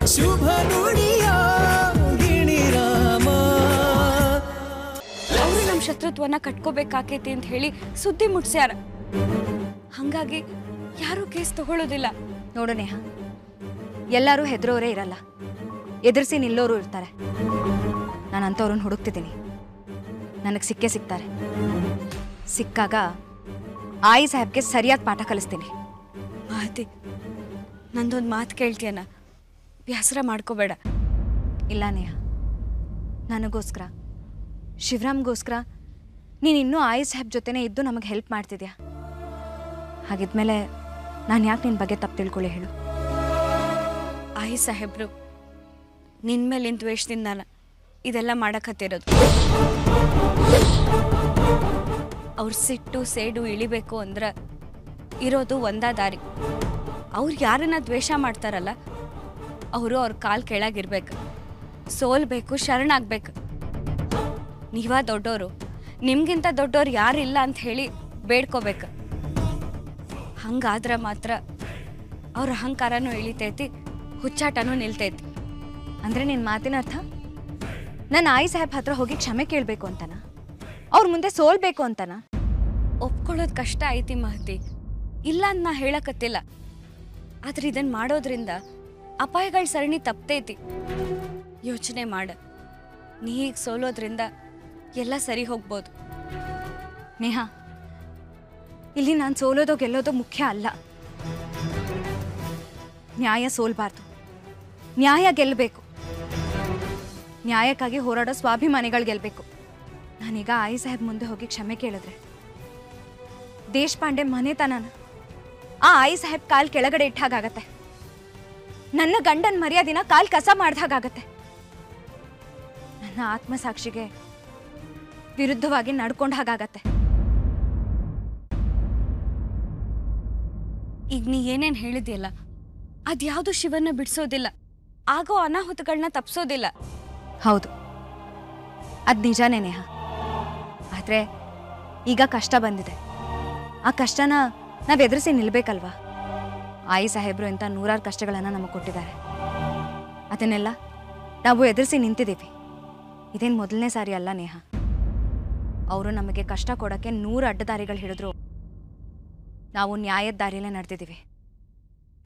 ಶುಭ ಅವರು ನಮ್ಮ ಶತ್ರುತ್ವನ ಕಟ್ಕೋಬೇಕಾಕೈತಿ ಅಂತ ಹೇಳಿ ಸುದ್ದಿ ಮುಟ್ಸ್ಯಾರ. ಹಂಗಾಗಿ ಯಾರು ಕೇಸ್ ತಗೊಳ್ಳೋದಿಲ್ಲ ನೋಡು ನೇಹ ಎಲ್ಲರೂ ಹೆದರೋರೇ ಇರಲ್ಲ. ಎದುರಿಸಿ ನಿಲ್ಲೋರು ಇರ್ತಾರೆ. ನಾನು ಅಂಥವ್ರನ್ನ ಹುಡುಕ್ತಿದ್ದೀನಿ. ನನಗೆ ಸಿಕ್ಕೇ ಸಿಗ್ತಾರೆ. ಸಿಕ್ಕಾಗ ಆಯಿ ಸಾಹೇಬ್ಗೆ ಸರಿಯಾದ ಪಾಠ ಕಲಿಸ್ತೀನಿ. ಮಾತಿ ನಂದೊಂದು ಮಾತು ಕೇಳ್ತೀಯನ ಬ್ಯಾಸರ ಮಾಡ್ಕೋಬೇಡ. ಇಲ್ಲ ನೇಹ, ನನಗೋಸ್ಕರ, ಶಿವರಾಮ್ಗೋಸ್ಕರ ನೀನು ಇನ್ನೂ ಆಯಿ ಸಾಹೇಬ್ ಜೊತೆನೇ ಇದ್ದು ನಮಗೆ ಹೆಲ್ಪ್ ಮಾಡ್ತಿದ್ಯಾ? ಹಾಗಿದ್ಮೇಲೆ ನಾನು ಯಾಕೆ ನಿನ್ನ ಬಗ್ಗೆ ತಪ್ಪು ತಿಳ್ಕೊಳ್ಳಿ ಹೇಳು. ಆಯಿ ಸಾಹೇಬ್ರು, ನಿನ್ ಮೇಲಿನ ನಾನು ಇದೆಲ್ಲ ಮಾಡಕತ್ತಿರೋದು ಅವ್ರ ಸಿಟ್ಟು, ಸೇಡು ಇಳಿಬೇಕು ಅಂದ್ರೆ ಇರೋದು ಒಂದಾ ದಾರಿ. ಅವ್ರು ಯಾರನ್ನ ದ್ವೇಷ ಮಾಡ್ತಾರಲ್ಲ ಅವರು ಅವ್ರ ಕಾಲ್ ಕೆಳಗಿರ್ಬೇಕು. ಸೋಲ್ಬೇಕು, ಶರಣಾಗ್ಬೇಕು. ನೀವ ದೊಡ್ಡೋರು. ನಿಮ್ಗಿಂತ ದೊಡ್ಡೋರು ಇಲ್ಲ ಅಂತ ಹೇಳಿ ಬೇಡ್ಕೋಬೇಕು. ಹಂಗಾದ್ರೆ ಮಾತ್ರ ಅವ್ರ ಅಹಂಕಾರನೂ ಇಳಿತೈತಿ, ಹುಚ್ಚಾಟನೂ ನಿಲ್ತೈತಿ. ಅಂದರೆ ನಿನ್ನ ಮಾತಿನ ಅರ್ಥ? ನಾನು ಆಯಿ ಸಾಹೇಬ್ ಹತ್ರ ಹೋಗಿ ಕ್ಷಮೆ ಕೇಳಬೇಕು ಅಂತನ? ಅವ್ರ ಮುಂದೆ ಸೋಲ್ಬೇಕು ಅಂತನ? ಒಪ್ಕೊಳ್ಳೋದು ಕಷ್ಟ ಐತಿ ಮಹತಿ. ಇಲ್ಲ ಅಂತ ನಾ ಹೇಳಕತ್ತಿಲ್ಲ. ಆದ್ರೆ ಇದನ್ನು ಮಾಡೋದ್ರಿಂದ ಅಪಾಯಗಳ ಸರಣಿ ತಪ್ತೈತಿ. ಯೋಚನೆ ಮಾಡ. ನೀ ಸೋಲೋದ್ರಿಂದ ಎಲ್ಲ ಸರಿ ಹೋಗ್ಬೋದು. ನೇಹಾ, ಇಲ್ಲಿ ನಾನು ಸೋಲೋದೋ ಗೆಲ್ಲೋದೋ ಮುಖ್ಯ ಅಲ್ಲ. ನ್ಯಾಯ ಸೋಲ್ಬಾರ್ದು. ನ್ಯಾಯ ಗೆಲ್ಲಬೇಕು ನ್ಯಾಯಕ್ಕಾಗಿ ಹೋರಾಡೋ ಸ್ವಾಭಿಮಾನಿಗಳು ಗೆಲ್ಲಬೇಕು ನಾನೀಗ ಆಯಿ ಸಾಹೇಬ್ ಮುಂದೆ ಹೋಗಿ ಕ್ಷಮೆ ಕೇಳಿದ್ರೆ. ದೇಶಪಾಂಡೆ ಮನೆತನನ. ಆ ಆಯಿ ಸಾಹೇಬ್ ಕಾಲ್ ಕೆಳಗಡೆ ಇಟ್ಟಾಗತ್ತೆ ನನ್ನ ಗಂಡನ ಮರ್ಯಾದಿನ ಕಾಲ್ ಕಸ ಮಾಡ್ದಾಗತ್ತೆ ನನ್ನ ಆತ್ಮಸಾಕ್ಷಿಗೆ ವಿರುದ್ಧವಾಗಿ ನಡ್ಕೊಂಡ ಹಾಗಾಗತ್ತೆ. ಈಗ ನೀ ಏನೇನ್ ಹೇಳಿದ್ಯಲ್ಲ, ಅದ್ಯಾವುದು ಶಿವನ್ನ ಬಿಡಿಸೋದಿಲ್ಲ. ಆಗೋ ಅನಾಹುತಗಳನ್ನ ತಪ್ಸೋದಿಲ್ಲ. ಹೌದು. ಅದು ನಿಜಾನೇ ನೇಹ. ಆದರೆ ಈಗ ಕಷ್ಟ ಬಂದಿದೆ. ಆ ಕಷ್ಟನ ನಾವು ಎದುರಿಸಿ ನಿಲ್ಬೇಕಲ್ವಾ? ಆಯಿ ಸಾಹೇಬರು ಇಂಥ ನೂರಾರು ಕಷ್ಟಗಳನ್ನು ನಮಗೆ ಕೊಟ್ಟಿದ್ದಾರೆ. ಅದನ್ನೆಲ್ಲ ನಾವು ಎದುರಿಸಿ ನಿಂತಿದ್ದೀವಿ. ಇದೇನು ಮೊದಲನೇ ಸಾರಿ ಅಲ್ಲ ನೇಹ. ಅವರು ನಮಗೆ ಕಷ್ಟ ಕೊಡೋಕ್ಕೆ ನೂರು ಅಡ್ಡದಾರಿಗಳು ಹಿಡಿದ್ರು. ನಾವು ನ್ಯಾಯದ ದಾರಿಯಲ್ಲೇ ನಡೆದಿದ್ದೀವಿ.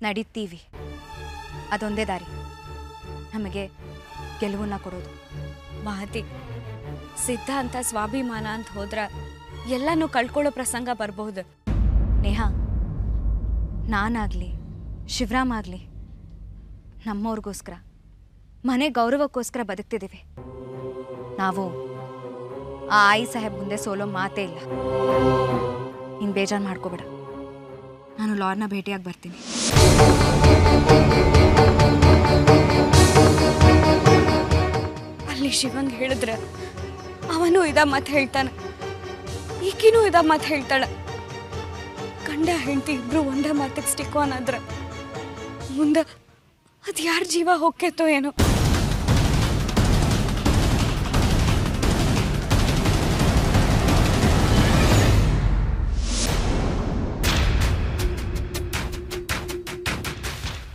ನಡೀತೀವಿ. ಅದೊಂದೇ ದಾರಿ. ನಮಗೆ ಗೆಲುವನ್ನ ಕೊಡೋದು. ಮಹತಿ ಸಿದ್ಧಾಂತ ಸ್ವಾಭಿಮಾನ ಅಂತ ಹೋದ್ರ ಎಲ್ಲನೂ ಕಳ್ಕೊಳ್ಳೋ ಪ್ರಸಂಗ ಬರಬಹುದು. ನೇಹ ನಾನಾಗಲಿ ಶಿವರಾಮ್ ಆಗಲಿ ನಮ್ಮವ್ರಿಗೋಸ್ಕರ, ಮನೆ ಗೌರವಕ್ಕೋಸ್ಕರ ಬದುಕ್ತಿದ್ದೀವಿ ನಾವು ಆ ಆಯಿ ಸಾಹೇಬ್ ಮುಂದೆ ಸೋಲೋ ಮಾತೇ ಇಲ್ಲ. ಇನ್ನು ಬೇಜಾರು ಮಾಡ್ಕೋಬೇಡ. ನಾನು ಲಾರ್ನ ಭೇಟಿಯಾಗಿ ಬರ್ತೀನಿ. ಅಲ್ಲಿ ಶಿವಂಗ್ ಹೇಳಿದ್ರೆ ಅವನು ಇದ ಮಾತು ಹೇಳ್ತಾನೆ. ಈಕಿನೂ ಇದ ಮಾತು ಹೇಳ್ತಾಳ. ಗಂಡ ಹೆಂಡತಿ ಇಬ್ರು ಒಂದೇ ಮಾತಿಗೆ ಸ್ಟಿಕ್ ಆನ್ ಆದ್ರೆ ಮುಂದೆ ಅದ್ ಯಾರ ಜೀವ ಹೊಕ್ಕೇತೋ ಏನೋ.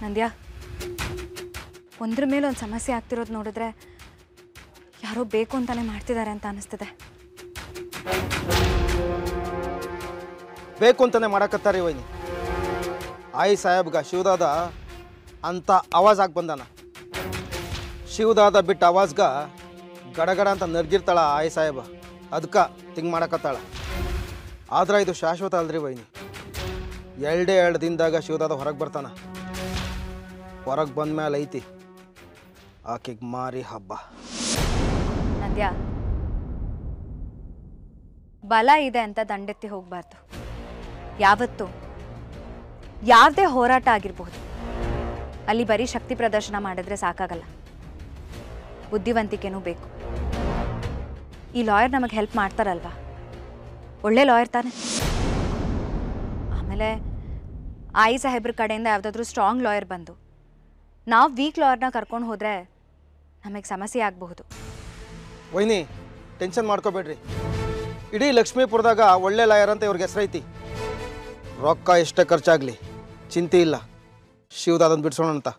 ನಂದ್ಯಾ, ಒಂದ್ರ ಮೇಲೆ ಒಂದು ಸಮಸ್ಯೆ ಆಗ್ತಿರೋದು ನೋಡಿದ್ರೆ ಯಾರೋ ಬೇಕು ಅಂತಾನೆ ಮಾಡ್ತಿದ್ದಾರೆ ಅಂತ ಅನಿಸ್ತಿದೆ. ಬೇಕು ಅಂತಾನೆ ಮಾಡಕತ್ತಾರೆ ವೈನಿ. ಆಯಿ ಸಾಹೇಬ್ಗ, ಶಿವದಾದ ಅಂತ ಆವಾಜ್ ಆಗಿ ಬಂದಾನ. ಶಿವದಾದ ಬಿಟ್ಟ ಆವಾಜ್ಗ ಗಡಗಡ ಅಂತ ನರ್ಗಿರ್ತಾಳ ಆಯಿ ಸಾಹೇಬ. ಅದಕ್ಕೆ ತಿಂಗ್ ಮಾಡಕತ್ತಾಳ. ಆದ್ರೆ ಇದು ಶಾಶ್ವತ ಅಲ್ರಿ ವೈನಿ. ಎರಡೇ ಎರಡು ದಿನದಾಗ ಶಿವದಾದ ಹೊರಗೆ ಬರ್ತಾನ. ಹೊರಗೆ ಬಂದ ಮೇಲೆ ಐತಿ. ಆಕೆಗೆ ಮಾರಿ ಹಬ್ಬ. ಬಲ ಇದೆ ಅಂತ ದಂಡೆತ್ತಿ ಹೋಗಬಾರ್ದು. ಯಾವತ್ತು. ಯಾವುದೇ ಹೋರಾಟ ಆಗಿರಬಹುದು. ಅಲ್ಲಿ ಬರೀ ಶಕ್ತಿ ಪ್ರದರ್ಶನ ಮಾಡಿದ್ರೆ ಸಾಕಾಗಲ್ಲ. ಬುದ್ಧಿವಂತಿಕೆನೂ ಬೇಕು. ಈ ಲಾಯರ್ ನಮಗೆ ಹೆಲ್ಪ್ ಮಾಡ್ತಾರಲ್ವಾ? ಒಳ್ಳೆ ಲಾಯರ್ ತಾನೆ. ಆಮೇಲೆ ಆಯಿ ಸಾಹೇಬ್ರ ಕಡೆಯಿಂದ ಯಾವುದಾದ್ರೂ ಸ್ಟ್ರಾಂಗ್ ಲಾಯರ್ ಬಂದು, ನಾವು ವೀಕ್ ಲಾಯರ್ನ ಕರ್ಕೊಂಡು ಹೋದರೆ ನಮಗೆ ಸಮಸ್ಯೆ ಆಗಬಹುದು. ವೈನಿ, ಟೆನ್ಷನ್ ಮಾಡ್ಕೋಬೇಡ್ರಿ. ಇಡೀ ಲಕ್ಷ್ಮೀಪುರದಾಗ ಒಳ್ಳೆ ಲಾಯರ್ ಅಂತ ಇವ್ರಿಗೆ ಹೆಸರೈತಿ. ರೊಕ್ಕ ಎಷ್ಟೇ ಖರ್ಚಾಗ್ಲಿ ಚಿಂತೆ ಇಲ್ಲ. ಶಿವದಾದನ್ ಬಿಡಿಸೋಣ ಅಂತ.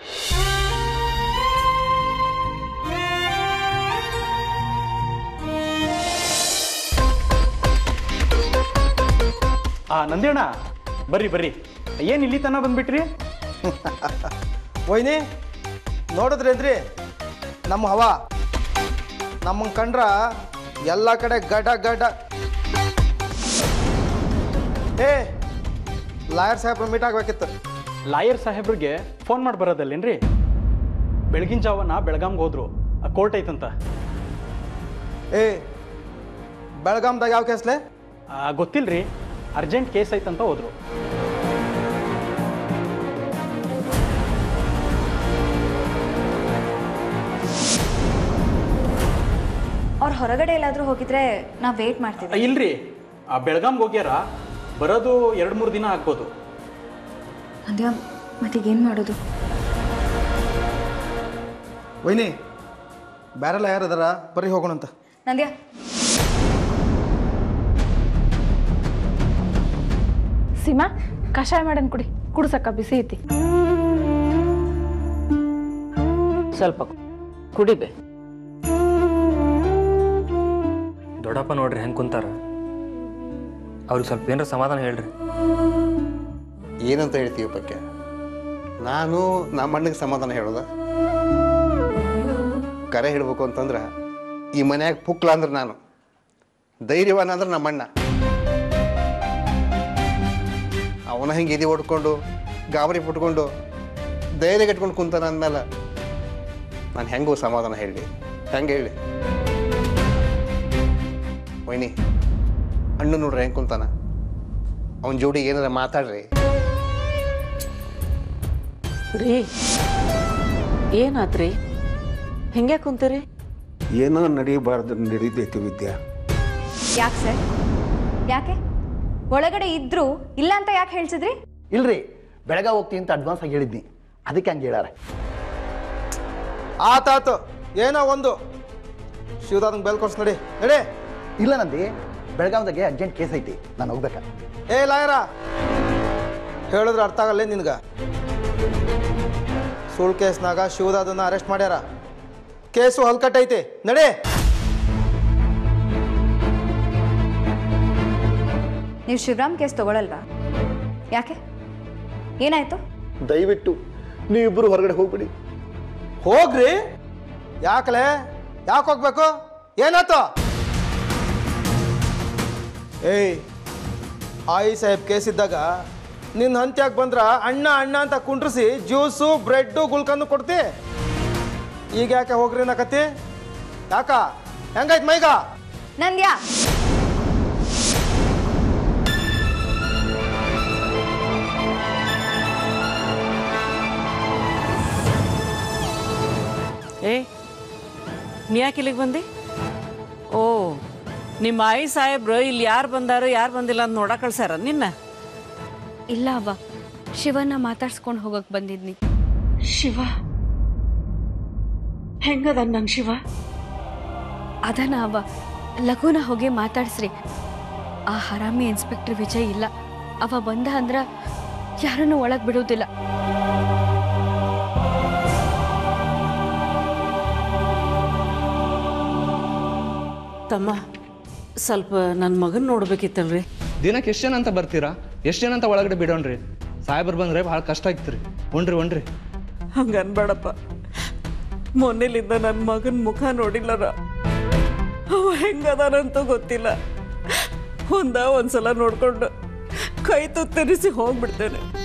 ಆ ನಂದಿಯಣ್ಣ ಬರ್ರಿ ಬರ್ರಿ. ಏನ್ ಇಲ್ಲಿ ತನ ಬಂದ್ಬಿಟ್ರಿ? ವೈನಿ ನೋಡಿದ್ರೇನ್ರಿ ನಮ್ಮ ಹವಾ ನಮ್ಮ ಕಂಡ್ರ ಎಲ್ಲ ಕಡೆ ಗಡ ಗಡ. ಏ ಲಾಯರ್ ಸಾಹೇಬ್ರು ಮೀಟ್ ಆಗ್ಬೇಕಿತ್ತು. ಲಾಯರ್ ಸಾಹೇಬ್ರಿಗೆ ಫೋನ್ ಮಾಡಿ ಬರೋದಲ್ಲೇನ್ರಿ? ಬೆಳಗಿನ ಜಾವನ ಬೆಳಗಾಮ್ಗೆ ಹೋದ್ರು. ಆ ಕೋರ್ಟ್ ಐತಂತ. ಏ ಬೆಳಗಾಮ್ದಾಗ ಯಾವ ಕೇಸ್ಲೆ ಆ, ಗೊತ್ತಿಲ್ರಿ. ಅರ್ಜೆಂಟ್ ಕೇಸ್ ಐತಂತ ಹೋದ್ರು. ಅವ್ರು ಹೊರಗಡೆ ಎಲ್ಲಾದರೂ ಹೋಗಿದ್ರೆ ನಾವು ವೇಟ್ ಮಾಡ್ತೀವಿ. ಆ, ಇಲ್ರಿ. ಆ ಬೆಳಗಾಮ್ಗೆ ಹೋಗ್ಯಾರ. ಬರೋದು ಎರಡು ಮೂರು ದಿನ ಆಗ್ಬೋದು. ಅಂದ್ಯ ಮತ್ತೀಗೇನು ಮಾಡೋದು? ವೈನಿ ಬೇರೆ ಯಾರದಾರ? ಬರೀ ಹೋಗೋಣ ಹೋಗೋಣಂತ ನಂದ್ಯ. ಸೀಮಾ ಕಷಾಯ ಮಾಡನ್ ಕುಡಿ. ಕುಡ್ಸಕ್ಕ ಬಿಸಿ ಐತಿ. ಸ್ವಲ್ಪ ಕುಡಿಬೆ ದೊಡ್ಡಪ್ಪ ನೋಡ್ರಿ ಹೆಂಗೆ ಕುಂತಾರ. ಅವ್ರಿಗೆ ಸ್ವಲ್ಪ ಏನಾರ ಸಮಾಧಾನ ಹೇಳ್ರಿ. ಏನಂತ ಹೇಳ್ತೀವಿ ಪಕ್ಕ ನಾನು ನಮ್ಮ ಅಣ್ಣಗೆ ಸಮಾಧಾನ ಹೇಳೋದ? ಕರೆ ಹೇಳ್ಬೇಕು ಅಂತಂದ್ರೆ, ಈ ಮನ್ಯಾಗ ಪುಕ್ಲ ಅಂದ್ರೆ ನಾನು. ಧೈರ್ಯವಾನ ಅಂದ್ರೆ ನಮ್ಮಣ್ಣ ಅವನ ಹಿಂಗೆ ಎದೆ ಹೊಡ್ಕೊಂಡು, ಗಾಬರಿ ಪುಟ್ಕೊಂಡು, ಧೈರ್ಯ ಕಟ್ಕೊಂಡು ಕುಂತಾನ ಅಂದಮೇಲೆ ನಾನು ಹೆಂಗೂ ಸಮಾಧಾನ ಹೇಳಿ ಹೆಂಗೆ ಹೇಳಿ ವೈನಿ ಅಣ್ಣ ನೋಡ್ರಿ ಹೆಂಗೆ ಕುಂತಾನ. ಅವನ ಜೋಡಿ ಏನಾರ ಮಾತಾಡ್ರಿ. ರೀ ಏನಾತ್ರಿ? ಹಿಂಗೆ ಕುಂತೀರಿ? ಏನೋ ನಡೀಬಾರ್ದು ನಡೀಬೇಕು ವಿದ್ಯಾ. ಯಾಕೆ ಸರ್? ಯಾಕೆ? ಒಳಗಡೆ ಇದ್ರು ಇಲ್ಲ ಅಂತ ಯಾಕೆ ಹೇಳ್ಸಿದ್ರಿ? ಇಲ್ರಿ ಬೆಳಗ್ಗೆ ಹೋಗ್ತೀನಿ ಅಂತ ಅಡ್ವಾನ್ಸ್ ಆಗಿ ಹೇಳಿದ್ನಿ. ಅದಕ್ಕೆ ಹಂಗೆ ಹೇಳಾರೆ ಆತಾತು ಏನೋ ಒಂದು. ಶಿವದಾದಂಗೆ ಬೆಲ್ ಕೊಡ್ಸ್ ನಡಿ. ನಡಿ. ಇಲ್ಲ ನಂದಿ ಬೆಳಗಾವ್ದಾಗೆ ಅರ್ಜೆಂಟ್ ಕೇಸ್ ಐತಿ. ನಾನು ಹೋಗ್ಬೇಕ? ಏ ಲಾಯರ! ಹೇಳಿದ್ರೆ ಅರ್ಥ ಆಗಲ್ಲ ನಿನ್ಗ? ಸುಳ್ಳು ಕೇಸ್ನಾಗ ಶಿವದಾದನ್ನ ಅರೆಸ್ಟ್ ಮಾಡ್ಯಾರ. ಕೇಸು ಹಲ್ಕಟ್ಟೈತಿ ನಡೆ! ನೀವು ಶಿವರಾಮ್ ಕೇಸ್ ತಗೊಳಲ್ವಾ? ಯಾಕೆ? ಏನಾಯ್ತು? ದಯವಿಟ್ಟು ನೀವಿಬ್ಬರು ಹೊರಗಡೆ ಹೋಗ್ಬಿಡಿ. ಹೋಗ್ರಿ! ಯಾಕಲೆ? ಯಾಕೆ ಹೋಗ್ಬೇಕು? ಏನಾಯ್ತು? ಏಯ್ ಆಯಿ ಸಾಹೇಬ್ ಕೇಸ್ ಇದ್ದಾಗ ನಿನ್ನ ಹಂತ್ಯಾಗ ಬಂದ್ರ ಅಣ್ಣ ಅಣ್ಣ ಅಂತ ಕುಂಡ್ರಿಸಿ ಜ್ಯೂಸು ಬ್ರೆಡ್ಡು ಗುಲ್ಕನ್ನು ಕೊಡ್ತಿ. ಈಗ ಯಾಕೆ ಹೋಗ್ರಿ ಅನ್ನಕತ್ತಿ? ಯಾಕ? ಹೆಂಗಾಯ್ತು ಮೈಗ? ನಂದ್ಯಾ? ಏ ನೀ ಯಾಕೆ ಇಲ್ಲಿಗೆ ಬಂದಿ? ಓ ನಿಮ್ಮ ಆಯಿ ಸಾಹೇಬ್ರು ಇಲ್ಲಿ ಯಾರು ಬಂದಾರೋ ಯಾರು ಬಂದಿಲ್ಲ ಅಂತ ನೋಡಕ್ ಕಳ್ಸ್ಯಾರ ನಿನ್ನ? ಇಲ್ಲ ಅವ ಶಿವನ ಮಾತಾಡ್ಸ್ಕೊಂಡು ಹೋಗಕ್ ಬಂದಿದ್ನಿ. ಶಿವ? ಹೆಂಗದ ನಂಗೆ ಶಿವ? ಅದನ ಅವ ಲಘುನ ಹೋಗಿ ಮಾತಾಡ್ಸ್ರಿ. ಆ ಹರಾಮಿ ಇನ್ಸ್ಪೆಕ್ಟರ್ ವಿಜಯ್ ಇಲ್ಲ. ಅವ ಬಂದ ಅಂದ್ರ ಯಾರನ್ನು ಒಳಗ್ ಬಿಡುವುದಿಲ್ಲ ತಮ್ಮ ಸ್ವಲ್ಪ ನನ್ನ ಮಗನ್ ನೋಡ್ಬೇಕಿತ್ತಲ್ರಿ. ದಿನಕ್ಕೆ ಎಷ್ಟು ಜನ ಅಂತ ಬರ್ತೀರಾ? ಎಷ್ಟು ಜನ ಅಂತ ಒಳಗಡೆ ಬಿಡೋಣ್ರಿ. ಸಾಹೇಬ್ರು ಬಂದ್ರೆ ಭಾಳ ಕಷ್ಟ ಆಗ್ತಿರಿ ಉಣ್ರಿ ಉಣ್ರಿ. ಹಂಗ ಅನ್ಬೇಡಪ್ಪ. ಮೊನ್ನೆಲಿಂದ ನನ್ನ ಮಗನ ಮುಖ ನೋಡಿಲ್ಲರ. ಅವ ಹೆಂಗದಾನಂತೂ ಗೊತ್ತಿಲ್ಲ. ಒಂದ ಒಂದ್ಸಲ ನೋಡ್ಕೊಂಡು ಕೈ ತುತ್ತರಿಸಿ ಹೋಗ್ಬಿಡ್ತೇನೆ.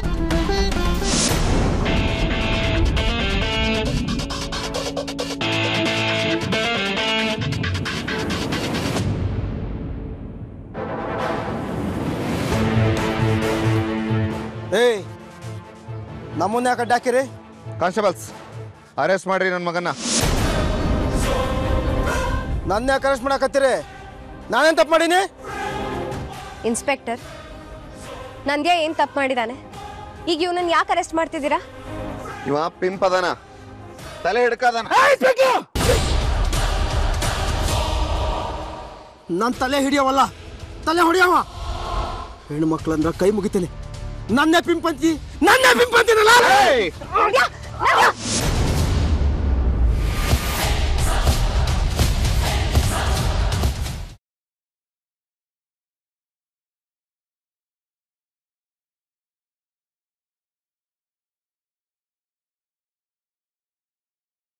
ನಮ್ಮನ್ನ ಯಾಕೆ ಅಡ್ಡಾಕಿರಿ? ಕಾನ್ಸ್ಟೇಬಲ್ಸ್ ಅರೆಸ್ಟ್ ಮಾಡ್ರಿ ನನ್ನ ಮಗನ ನನ್ನ ಯಾಕೆ ಅರೆಸ್ಟ್ ಮಾಡಕತ್ತೀರಿ? ನಾನೇನು ತಪ್ಪು ಮಾಡೀನಿ? ಇನ್ಸ್ಪೆಕ್ಟರ್ ನಂದ್ಯ ಏನು ತಪ್ಪು ಮಾಡಿದಾನೆ? ಈಗ ಇವನನ್ನ ಯಾಕೆ ಅರೆಸ್ಟ್ ಮಾಡ್ತಿದ್ದೀರಾ? ಇವ ಪಿಂಪದನ ತಲೆ ಹಿಡ್ಕದನ. ನನ್ನ ತಲೆ ಹಿಡಿಯವಲ್ಲ ತಲೆ ಹೊಡಿಯವ. ಹೆಣ್ಣು ಮಕ್ಕಳಂದ್ರ ಕೈ ಮುಗಿತೀನಿ. ನನ್ನೇ ಪಿಂಪಂತಿ ನನ್ನೇ ಪಿಂಪಂತಿನಲ್ಲ